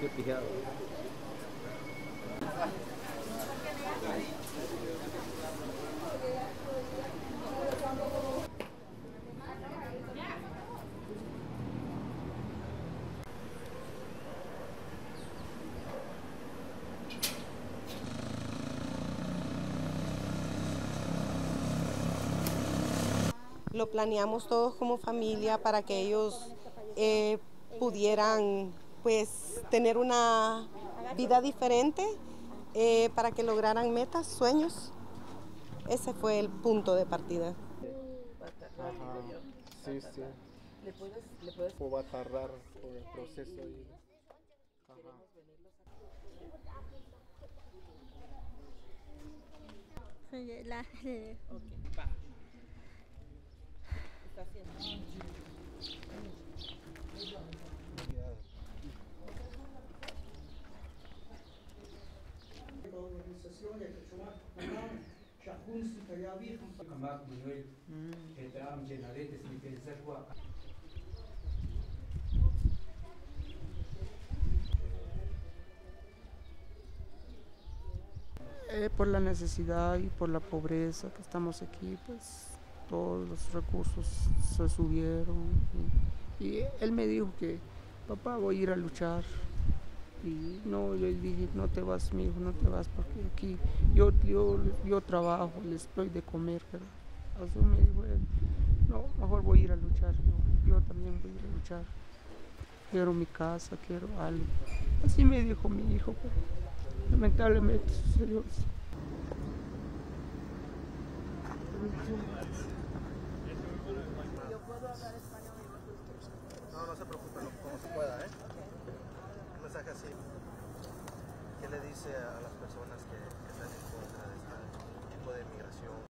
Good to hear. Lo planeamos todos como familia para que ellos eh, pudieran pues tener una vida diferente, eh, para que lograran metas, sueños. Ese fue el punto de partida. Ajá, sí, sí. ¿Le puedes, le puedes O va a tardar por el proceso. Y... Ajá. La, Eh, por la necesidad y por la pobreza que estamos aquí, pues todos los recursos se subieron. Y, él me dijo que, papá, voy a ir a luchar. Y no, yo le dije, no te vas, mi hijo, no te vas, porque aquí yo, yo, yo trabajo, les doy de comer, pero así me dijo él, no, mejor voy a ir a luchar, yo también voy a ir a luchar. Quiero mi casa, quiero algo. Así me dijo mi hijo, pero lamentablemente sucedió eso. No, no se preocupe, lo- como se pueda, ¿eh? Un mensaje así. ¿Qué le dice a las personas que, están en contra de este tipo de migración?